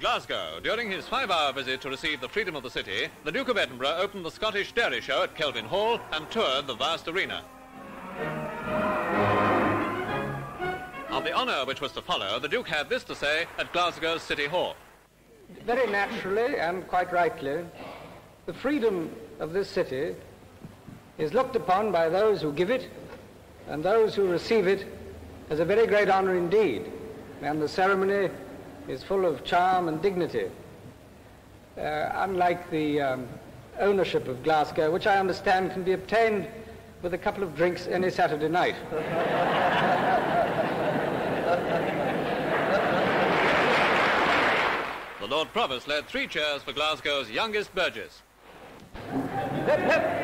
Glasgow, during his five-hour visit to receive the freedom of the city, the Duke of Edinburgh opened the Scottish Dairy Show at Kelvin Hall and toured the vast arena. Of the honour which was to follow, the Duke had this to say at Glasgow's City Hall. Very naturally and quite rightly, the freedom of this city is looked upon by those who give it and those who receive it as a very great honour indeed. And the ceremony is full of charm and dignity. Uh, unlike the um, ownership of Glasgow, which I understand can be obtained with a couple of drinks any Saturday night. The Lord Provost led three cheers for Glasgow's youngest Burgess. Hip, hip,